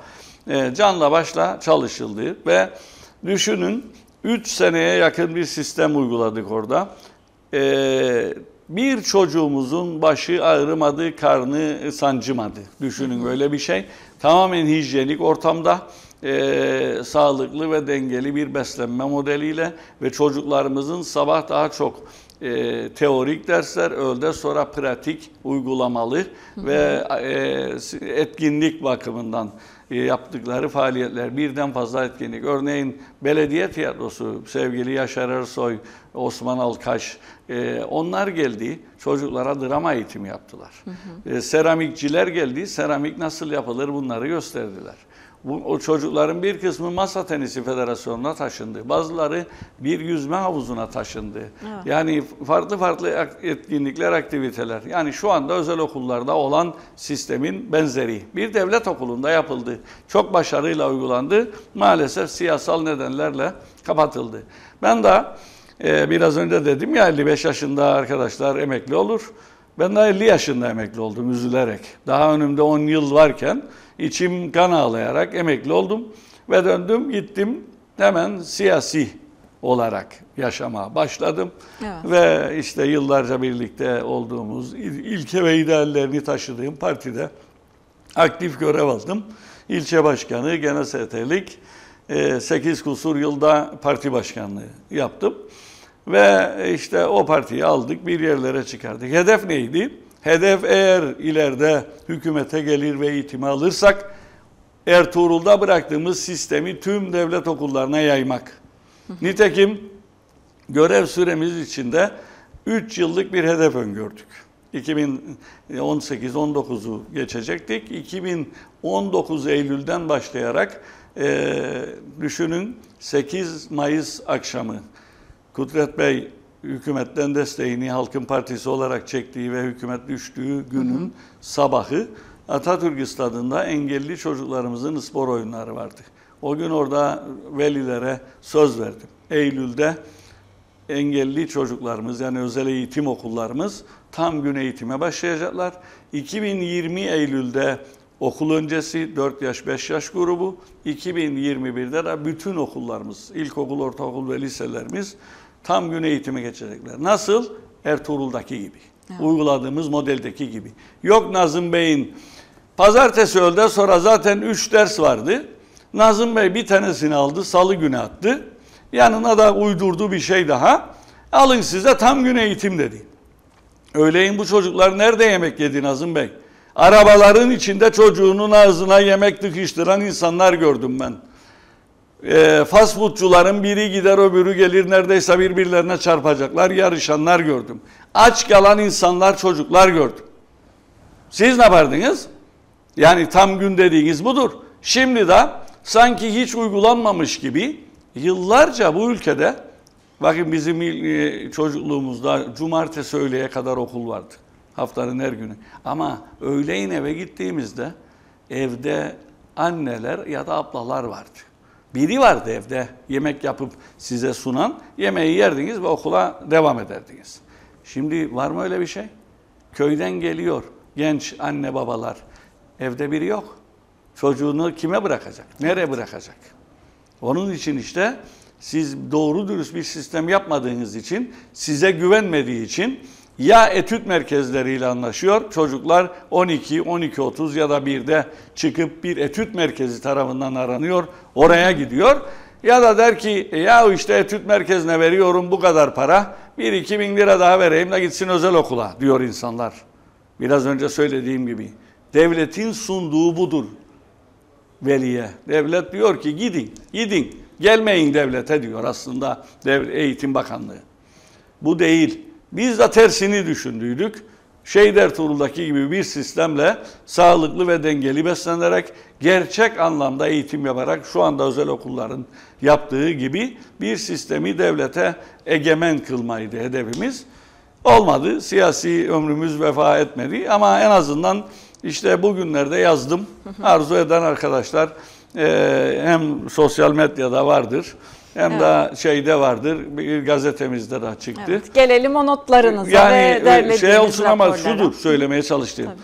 S2: e, canla başla çalışıldı ve düşünün 3 seneye yakın bir sistem uyguladık orada. Ee, bir çocuğumuzun başı ağrımadı, karnı sancımadı. Düşünün böyle bir şey. Tamamen hijyenik ortamda e, sağlıklı ve dengeli bir beslenme modeliyle ve çocuklarımızın sabah daha çok e, teorik dersler, öğlede sonra pratik, uygulamalı ve e, etkinlik bakımından e, yaptıkları faaliyetler birden fazla etkinlik. Örneğin belediye tiyatrosu, sevgili Yaşar Ersoy, Osman Alkaş, e, onlar geldi, çocuklara drama eğitimi yaptılar. E, seramikçiler geldi, seramik nasıl yapılır bunları gösterdiler. Bu, o çocukların bir kısmı masa tenisi federasyonuna taşındı. Bazıları bir yüzme havuzuna taşındı.
S1: Evet.
S2: Yani farklı farklı etkinlikler, aktiviteler. Yani şu anda özel okullarda olan sistemin benzeri. Bir devlet okulunda yapıldı. Çok başarıyla uygulandı. Maalesef siyasal nedenlerle kapatıldı. Ben de e, biraz önce dedim ya 55 yaşında arkadaşlar emekli olur. Ben de 50 yaşında emekli oldum üzülerek. Daha önümde 10 yıl varken içim kan ağlayarak emekli oldum. Ve döndüm gittim hemen siyasi olarak yaşama başladım.
S1: Evet.
S2: Ve işte yıllarca birlikte olduğumuz ilke ve ideallerini taşıdığım partide aktif görev aldım. İlçe başkanı, genel sekreterlik, 8 kusur yılda parti başkanlığı yaptım. Ve işte o partiyi aldık, bir yerlere çıkardık. Hedef neydi? Hedef eğer ileride hükümete gelir ve eğitimi alırsak Ertuğrul'da bıraktığımız sistemi tüm devlet okullarına yaymak. Nitekim görev süremiz içinde 3 yıllık bir hedef öngördük. 2018-19'u geçecektik. 2019 Eylül'den başlayarak e, düşünün 8 Mayıs akşamı Kudret Bey hükümetten desteğini Halkın Partisi olarak çektiği ve hükümet düştüğü günün hı hı. sabahı Atatürk Stadı'nda engelli çocuklarımızın spor oyunları vardı. O gün orada velilere söz verdim. Eylül'de engelli çocuklarımız yani özel eğitim okullarımız tam gün eğitime başlayacaklar. 2020 Eylül'de okul öncesi 4 yaş 5 yaş grubu 2021'de de bütün okullarımız ilkokul, ortaokul ve liselerimiz tam gün eğitime geçecekler. Nasıl? Ertuğrul'daki gibi. Evet. Uyguladığımız modeldeki gibi. Yok Nazım Bey'in pazartesi öğleden sonra zaten 3 ders vardı. Nazım Bey bir tanesini aldı, salı günü attı. Yanına da uydurdu bir şey daha. Alın size tam gün eğitim dedi. Öğleyin bu çocuklar nerede yemek yedi Nazım Bey? Arabaların içinde çocuğunun ağzına yemek tıkıştıran insanlar gördüm ben e, fast foodcuların biri gider öbürü gelir neredeyse birbirlerine çarpacaklar yarışanlar gördüm. Aç kalan insanlar çocuklar gördüm. Siz ne yapardınız? Yani tam gün dediğiniz budur. Şimdi de sanki hiç uygulanmamış gibi yıllarca bu ülkede bakın bizim e, çocukluğumuzda cumartesi öğleye kadar okul vardı. Haftanın her günü. Ama öğleyin eve gittiğimizde evde anneler ya da ablalar vardı. Biri vardı evde yemek yapıp size sunan. Yemeği yerdiniz ve okula devam ederdiniz. Şimdi var mı öyle bir şey? Köyden geliyor genç anne babalar. Evde biri yok. Çocuğunu kime bırakacak? Nereye bırakacak? Onun için işte siz doğru dürüst bir sistem yapmadığınız için, size güvenmediği için ya etüt merkezleriyle anlaşıyor. Çocuklar 12, 12.30 ya da 1'de çıkıp bir etüt merkezi tarafından aranıyor. Oraya gidiyor. Ya da der ki e ya işte etüt merkezine veriyorum bu kadar para. Bir iki bin lira daha vereyim de gitsin özel okula diyor insanlar. Biraz önce söylediğim gibi. Devletin sunduğu budur veliye. Devlet diyor ki gidin, gidin. Gelmeyin devlete diyor aslında Eğitim Bakanlığı. Bu değil. Biz de tersini düşündüydük. Şeyh Ertuğrul'daki gibi bir sistemle sağlıklı ve dengeli beslenerek gerçek anlamda eğitim yaparak şu anda özel okulların yaptığı gibi bir sistemi devlete egemen kılmaydı hedefimiz. Olmadı. Siyasi ömrümüz vefa etmedi ama en azından işte bugünlerde yazdım. Arzu eden arkadaşlar hem sosyal medyada vardır hem evet. de şeyde vardır, bir gazetemizde de çıktı. Evet.
S1: Gelelim o notlarınıza
S2: yani, ve şey olsun raporlara. ama şudur söylemeye çalıştığım. Tabii.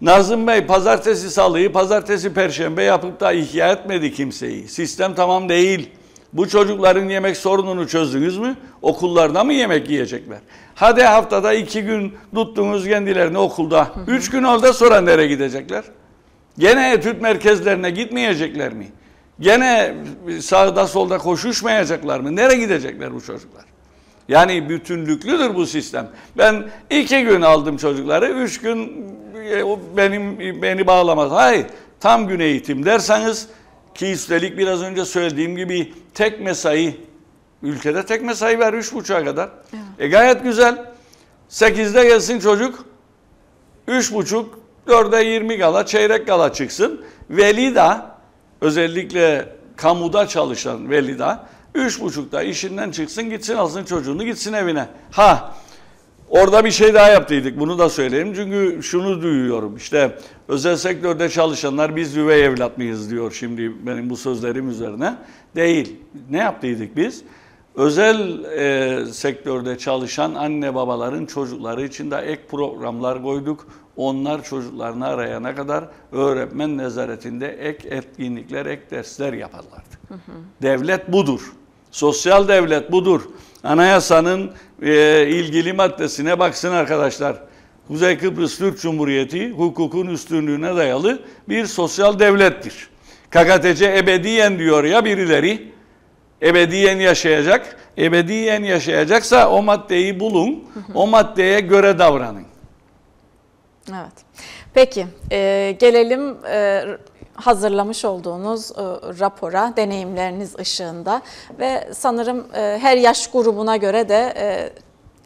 S2: Nazım Bey pazartesi salıyı, pazartesi perşembe yapıp da ihya etmedi kimseyi. Sistem tamam değil. Bu çocukların yemek sorununu çözdünüz mü? Okullarda mı yemek yiyecekler? Hadi haftada iki gün tuttunuz kendilerini okulda. Hı hı. Üç gün orada sonra nereye gidecekler? Gene etüt merkezlerine gitmeyecekler mi? Gene sağda solda koşuşmayacaklar mı? Nereye gidecekler bu çocuklar? Yani bütünlüklüdür bu sistem. Ben iki gün aldım çocukları, üç gün e, benim beni bağlamaz. Hayır, tam gün eğitim derseniz ki üstelik biraz önce söylediğim gibi tek mesai, ülkede tek mesai var üç buçuğa kadar. Evet. E gayet güzel. Sekizde gelsin çocuk, üç buçuk, dörde yirmi gala, çeyrek gala çıksın. Veli de özellikle kamuda çalışan veli de üç buçukta işinden çıksın gitsin alsın çocuğunu gitsin evine. Ha Orada bir şey daha yaptıydık. Bunu da söyleyeyim. Çünkü şunu duyuyorum. İşte özel sektörde çalışanlar biz üvey evlat mıyız diyor şimdi benim bu sözlerim üzerine. Değil. Ne yaptıydık biz? Özel e, sektörde çalışan anne babaların çocukları için de ek programlar koyduk. Onlar çocuklarını arayana kadar öğretmen nezaretinde ek etkinlikler, ek dersler yaparlardı. Hı hı. Devlet budur. Sosyal devlet budur. Anayasanın e, ilgili maddesine baksın arkadaşlar. Kuzey Kıbrıs Türk Cumhuriyeti hukukun üstünlüğüne dayalı bir sosyal devlettir. KKTC ebediyen diyor ya birileri, ebediyen yaşayacak. Ebediyen yaşayacaksa o maddeyi bulun, o maddeye göre davranın.
S1: Evet. Peki, e, gelelim e, hazırlamış olduğunuz e, rapora deneyimleriniz ışığında ve sanırım e, her yaş grubuna göre de e,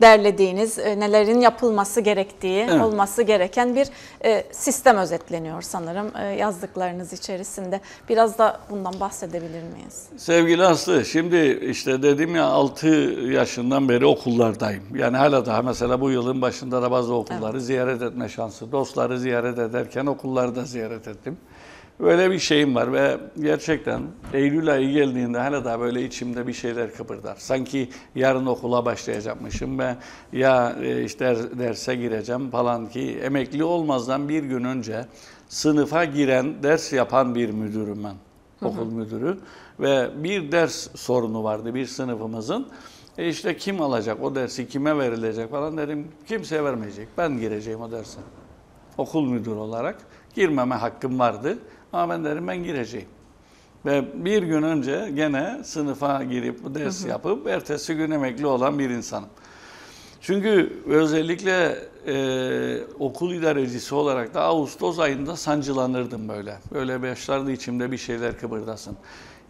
S1: derlediğiniz e, nelerin yapılması gerektiği, evet. olması gereken bir e, sistem özetleniyor sanırım e, yazdıklarınız içerisinde. Biraz da bundan bahsedebilir miyiz?
S2: Sevgili Aslı, şimdi işte dedim ya 6 yaşından beri okullardayım. Yani hala daha mesela bu yılın başında da bazı okulları evet. ziyaret etme şansı, dostları ziyaret ederken okullarda ziyaret ettim. Böyle bir şeyim var ve gerçekten Eylül ayı geldiğinde hala da böyle içimde bir şeyler kıpırdar. Sanki yarın okula başlayacakmışım ve ya e, işte derse gireceğim falan ki emekli olmazdan bir gün önce sınıfa giren, ders yapan bir müdürüm ben. Okul hı hı. müdürü ve bir ders sorunu vardı bir sınıfımızın. E işte kim alacak o dersi, kime verilecek falan dedim. Kimseye vermeyecek. Ben gireceğim o derse. Okul müdürü olarak girmeme hakkım vardı. Ama ben derim ben gireceğim. Ve bir gün önce gene sınıfa girip ders yapıp ertesi gün emekli olan bir insanım. Çünkü özellikle e, okul idarecisi olarak da Ağustos ayında sancılanırdım böyle. Böyle başlardı içimde bir şeyler kıpırdasın.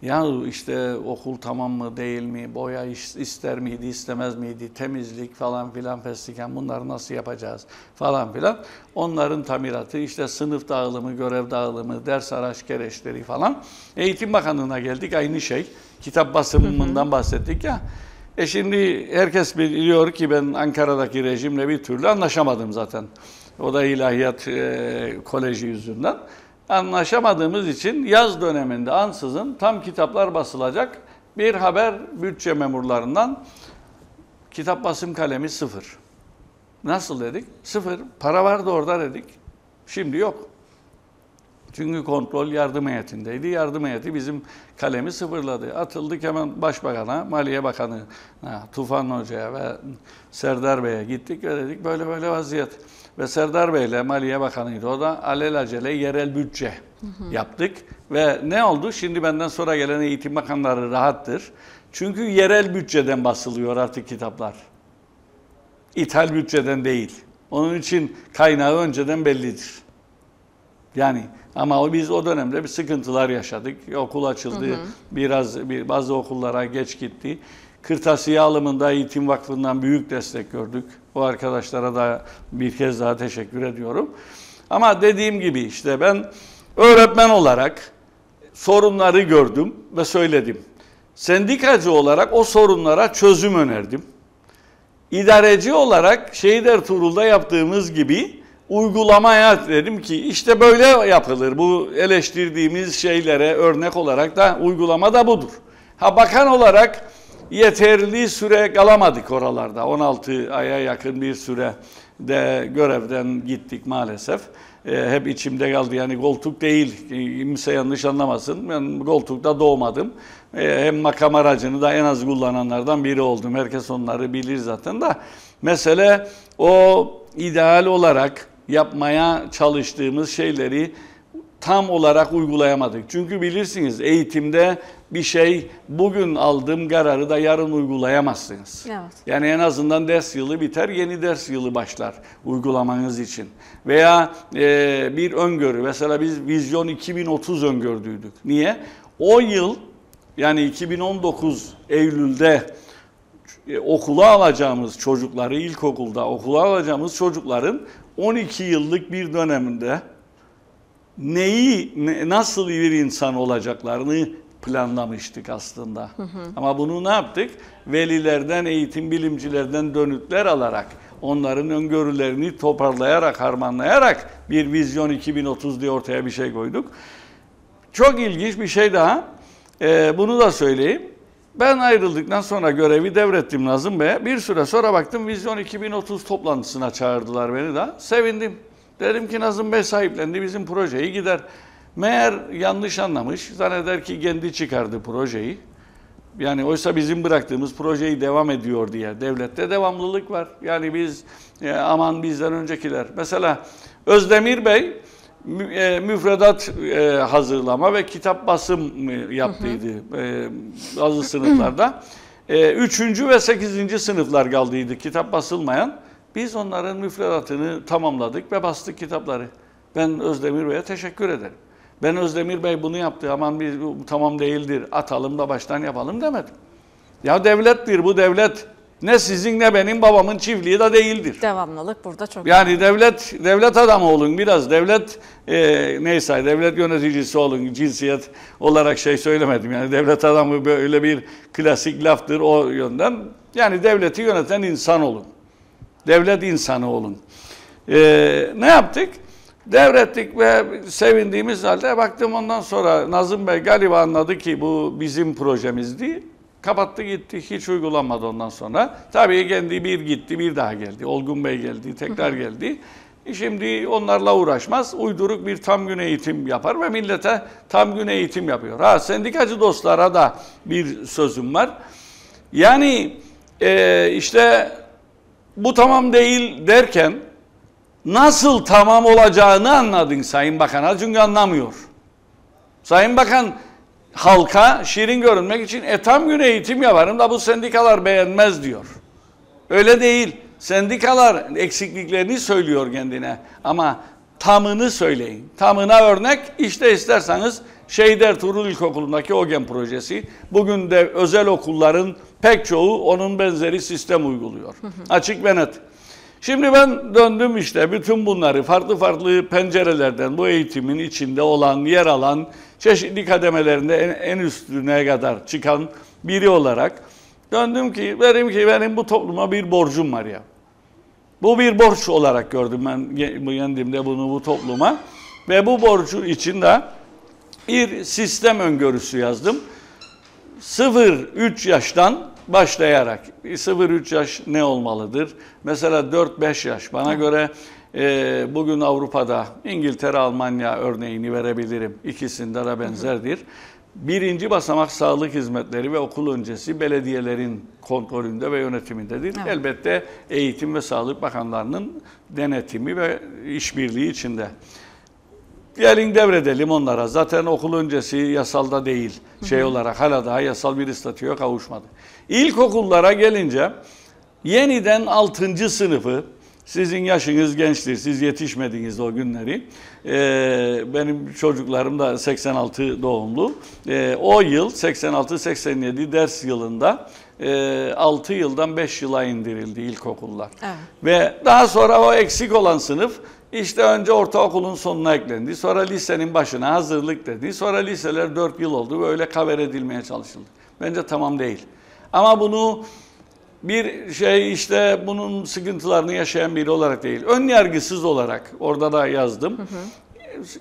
S2: Ya işte okul tamam mı değil mi, boya ister miydi, istemez miydi, temizlik falan filan fesliken bunları nasıl yapacağız falan filan. Onların tamiratı, işte sınıf dağılımı, görev dağılımı, ders araç gereçleri falan. Eğitim Bakanlığı'na geldik aynı şey. Kitap basımından bahsettik ya. E şimdi herkes biliyor ki ben Ankara'daki rejimle bir türlü anlaşamadım zaten. O da ilahiyat e, koleji yüzünden anlaşamadığımız için yaz döneminde ansızın tam kitaplar basılacak bir haber bütçe memurlarından kitap basım kalemi sıfır. Nasıl dedik? Sıfır. Para vardı orada dedik. Şimdi yok. Çünkü kontrol yardım heyetindeydi. Yardım heyeti bizim kalemi sıfırladı. Atıldık hemen Başbakan'a, Maliye Bakanı Tufan Hoca'ya ve Serdar Bey'e gittik ve dedik böyle böyle vaziyet. Ve Serdar Bey ile Maliye Bakanı'ydı. O da alelacele yerel bütçe hı hı. yaptık. Ve ne oldu? Şimdi benden sonra gelen eğitim bakanları rahattır. Çünkü yerel bütçeden basılıyor artık kitaplar. İthal bütçeden değil. Onun için kaynağı önceden bellidir. Yani ama biz o dönemde bir sıkıntılar yaşadık. Okul açıldı. Hı hı. Biraz bir, bazı okullara geç gitti. Kırtasiye alımında Eğitim Vakfı'ndan büyük destek gördük. O arkadaşlara da bir kez daha teşekkür ediyorum. Ama dediğim gibi işte ben öğretmen olarak sorunları gördüm ve söyledim. Sendikacı olarak o sorunlara çözüm önerdim. İdareci olarak Şehit Ertuğrul'da yaptığımız gibi uygulamaya dedim ki işte böyle yapılır. Bu eleştirdiğimiz şeylere örnek olarak da uygulama da budur. Ha bakan olarak yeterli süre kalamadık oralarda. 16 aya yakın bir süre de görevden gittik maalesef. E, hep içimde kaldı yani koltuk değil. Kimse yanlış anlamasın. Ben koltukta doğmadım. E, hem makam aracını da en az kullananlardan biri oldum. Herkes onları bilir zaten da. Mesele o ideal olarak yapmaya çalıştığımız şeyleri tam olarak uygulayamadık. Çünkü bilirsiniz eğitimde bir şey bugün aldığım kararı da yarın uygulayamazsınız. Evet. Yani en azından ders yılı biter, yeni ders yılı başlar uygulamanız için. Veya e, bir öngörü, mesela biz Vizyon 2030 öngördüydük. Niye? O yıl yani 2019 Eylül'de e, okula alacağımız çocukları, ilkokulda okula alacağımız çocukların 12 yıllık bir döneminde neyi, ne- nasıl bir insan olacaklarını planlamıştık aslında. Ama bunu ne yaptık? Velilerden, eğitim bilimcilerden dönütler alarak, onların öngörülerini toparlayarak, harmanlayarak bir vizyon 2030 diye ortaya bir şey koyduk. Çok ilginç bir şey daha. Ee, bunu da söyleyeyim. Ben ayrıldıktan sonra görevi devrettim Nazım Bey'e. Bir süre sonra baktım Vizyon 2030 toplantısına çağırdılar beni de. Sevindim. Dedim ki Nazım Bey sahiplendi bizim projeyi gider. Meğer yanlış anlamış. Zanneder ki kendi çıkardı projeyi. Yani oysa bizim bıraktığımız projeyi devam ediyor diye. Devlette devamlılık var. Yani biz e, aman bizden öncekiler. Mesela Özdemir Bey mü- e, müfredat e, hazırlama ve kitap basım yaptıydı e, bazı sınıflarda. E, üçüncü ve sekizinci sınıflar kaldıydı kitap basılmayan. Biz onların müfredatını tamamladık ve bastık kitapları. Ben Özdemir Bey'e teşekkür ederim. Ben Özdemir Bey bunu yaptı aman biz bu tamam değildir atalım da baştan yapalım demedim. Ya devlettir bu devlet. Ne sizin ne benim babamın çiftliği de değildir.
S1: Devamlılık burada çok
S2: Yani devlet devlet adamı olun biraz. Devlet e, neyse devlet yöneticisi olun. Cinsiyet olarak şey söylemedim. Yani devlet adamı böyle bir klasik laftır o yönden. Yani devleti yöneten insan olun. Devlet insanı olun. E, ne yaptık? Devrettik ve sevindiğimiz halde baktım ondan sonra Nazım Bey galiba anladı ki bu bizim projemizdi. Kapattı gitti. Hiç uygulanmadı ondan sonra. Tabii kendi bir gitti bir daha geldi. Olgun Bey geldi tekrar geldi. E Şimdi onlarla uğraşmaz. Uyduruk bir tam gün eğitim yapar ve millete tam gün eğitim yapıyor. Ha sendikacı dostlara da bir sözüm var. Yani e, işte bu tamam değil derken nasıl tamam olacağını anladın Sayın Bakan'a çünkü anlamıyor. Sayın Bakan halka şirin görünmek için e tam gün eğitim yaparım da bu sendikalar beğenmez diyor. Öyle değil. Sendikalar eksikliklerini söylüyor kendine ama tamını söyleyin. Tamına örnek işte isterseniz Şeyde Ertuğrul İlkokulu'ndaki OGEN projesi. Bugün de özel okulların pek çoğu onun benzeri sistem uyguluyor. Açık ve net. Şimdi ben döndüm işte bütün bunları farklı farklı pencerelerden bu eğitimin içinde olan, yer alan, çeşitli kademelerinde en, en üstüne kadar çıkan biri olarak döndüm ki dedim ki benim bu topluma bir borcum var ya. Bu bir borç olarak gördüm ben yendiğimde bunu bu topluma ve bu borcu için de bir sistem öngörüsü yazdım. 0-3 yaştan başlayarak 0-3 yaş ne olmalıdır? Mesela 4-5 yaş bana göre e, bugün Avrupa'da İngiltere, Almanya örneğini verebilirim. İkisinde de benzerdir. Birinci basamak sağlık hizmetleri ve okul öncesi belediyelerin kontrolünde ve yönetimindedir.
S1: Evet.
S2: Elbette eğitim ve sağlık bakanlarının denetimi ve işbirliği içinde. Gelin devredelim onlara. Zaten okul öncesi yasalda değil. Şey olarak hala daha yasal bir statüye kavuşmadı. İlkokullara gelince yeniden 6. sınıfı sizin yaşınız gençtir. Siz yetişmediniz o günleri. Ee, benim çocuklarım da 86 doğumlu. Ee, o yıl 86-87 ders yılında e, 6 yıldan 5 yıla indirildi ilkokullar.
S1: Evet.
S2: Ve daha sonra o eksik olan sınıf işte önce ortaokulun sonuna eklendi. Sonra lisenin başına hazırlık dedi. Sonra liseler 4 yıl oldu. Böyle kaver edilmeye çalışıldı. Bence tamam değil. Ama bunu bir şey işte bunun sıkıntılarını yaşayan biri olarak değil. Ön yargısız olarak orada da yazdım.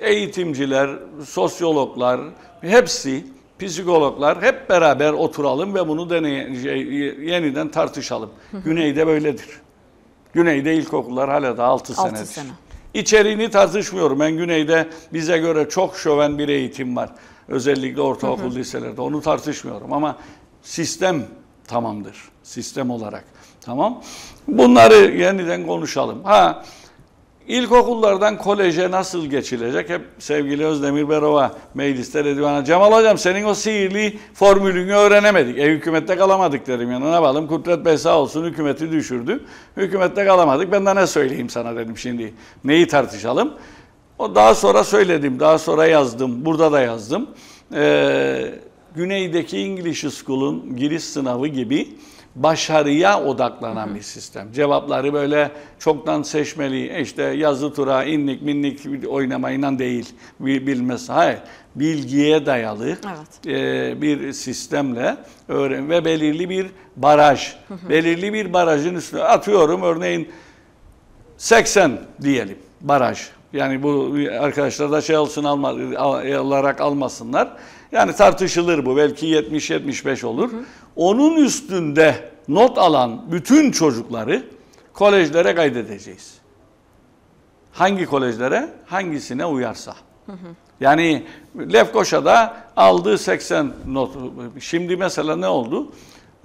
S2: Eğitimciler, sosyologlar hepsi psikologlar hep beraber oturalım ve bunu deney şey, yeniden tartışalım. Güneyde böyledir. Güneyde ilkokullar hala da 6
S1: Altı
S2: senedir.
S1: sene.
S2: İçeriğini tartışmıyorum. Ben Güney'de bize göre çok şöven bir eğitim var. Özellikle ortaokul liselerde. Onu tartışmıyorum ama sistem tamamdır. Sistem olarak. Tamam. Bunları yeniden konuşalım. Ha İlkokullardan koleje nasıl geçilecek? Hep sevgili Özdemir Berova mecliste dedi bana Cemal Hocam senin o sihirli formülünü öğrenemedik. E hükümette kalamadık dedim. Yani ne yapalım? Kudret Bey sağ olsun hükümeti düşürdü. Hükümette kalamadık. Ben de ne söyleyeyim sana dedim şimdi. Neyi tartışalım? O daha sonra söyledim. Daha sonra yazdım. Burada da yazdım. Ee, Güney'deki English School'un giriş sınavı gibi başarıya odaklanan bir sistem. Cevapları böyle çoktan seçmeli, işte yazı tura, inlik minnik oynamayla değil, bi- bilmesi. Hayır, bilgiye dayalı
S1: Evet.
S2: e, bir sistemle öğren ve belirli bir baraj, belirli bir barajın üstüne atıyorum örneğin 80 diyelim baraj. Yani bu arkadaşlar da şey olsun alma, al- alarak almasınlar. Yani tartışılır bu. Belki 70-75 olur. Onun üstünde not alan bütün çocukları kolejlere kaydedeceğiz. Hangi kolejlere? Hangisine uyarsa. Yani Lefkoşa'da aldığı 80 not. Şimdi mesela ne oldu?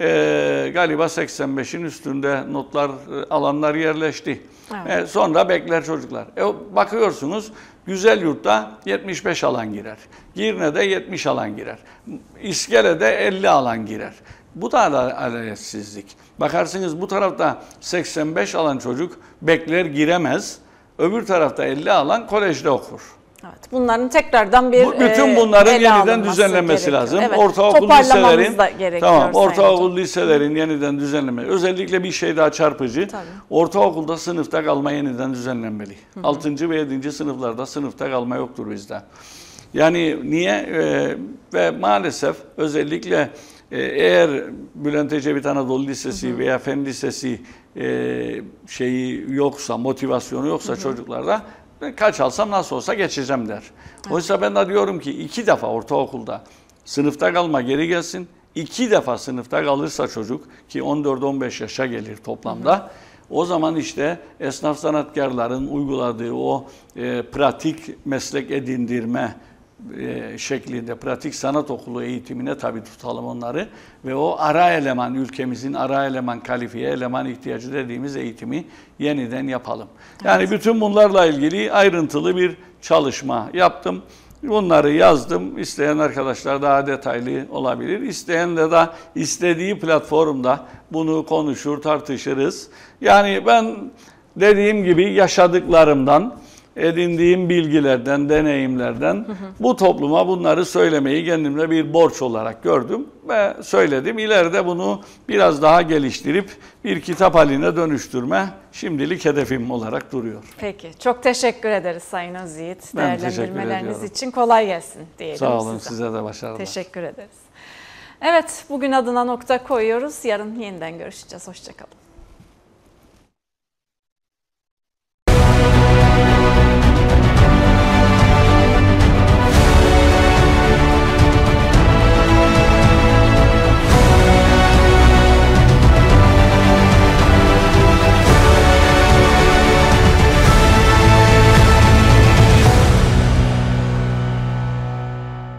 S2: Ee, galiba 85'in üstünde notlar e, alanlar yerleşti.
S1: Evet.
S2: E, sonra bekler çocuklar. E, bakıyorsunuz Güzel Yurt'ta 75 alan girer. Girne'de 70 alan girer. İskele'de 50 alan girer. Bu da ada- adaletsizlik. Bakarsınız bu tarafta 85 alan çocuk bekler giremez. Öbür tarafta 50 alan kolejde okur.
S1: Evet, bunların tekrardan bir
S2: Bu- bütün
S1: e,
S2: bunların
S1: ele
S2: yeniden düzenlenmesi
S1: gerekiyor.
S2: lazım.
S1: Evet,
S2: ortaokul liselerin tamam, ortaokul liselerin yeniden düzenlenmesi. Özellikle bir şey daha çarpıcı.
S1: Tabii.
S2: Ortaokulda sınıfta kalma yeniden düzenlenmeli. 6. ve 7. sınıflarda sınıfta kalma yoktur bizde. Yani niye Ee, ve maalesef özellikle e, eğer Bülent Ecevit Anadolu Lisesi veya Fen Lisesi e, şeyi yoksa, motivasyonu yoksa çocuklarda ben kaç alsam nasıl olsa geçeceğim der. Oysa ben de diyorum ki iki defa ortaokulda sınıfta kalma geri gelsin. İki defa sınıfta kalırsa çocuk ki 14-15 yaşa gelir toplamda. O zaman işte esnaf sanatkarların uyguladığı o e, pratik meslek edindirme e, şeklinde pratik sanat okulu eğitimine tabi tutalım onları ve o ara eleman ülkemizin ara eleman kalifiye eleman ihtiyacı dediğimiz eğitimi yeniden yapalım. Yani bütün bunlarla ilgili ayrıntılı bir çalışma yaptım. Bunları yazdım. İsteyen arkadaşlar daha detaylı olabilir. İsteyen de da istediği platformda bunu konuşur, tartışırız. Yani ben dediğim gibi yaşadıklarımdan, edindiğim bilgilerden, deneyimlerden bu topluma bunları söylemeyi kendimde bir borç olarak gördüm ve söyledim. İleride bunu biraz daha geliştirip bir kitap haline dönüştürme şimdilik hedefim olarak duruyor.
S1: Peki, çok teşekkür ederiz Sayın Özyiğit.
S2: Ben
S1: Değerlendirmeleriniz için kolay gelsin diyelim
S2: Sağ olun
S1: size.
S2: size de başarılar.
S1: Teşekkür ederiz. Evet, bugün adına nokta koyuyoruz. Yarın yeniden görüşeceğiz. Hoşçakalın.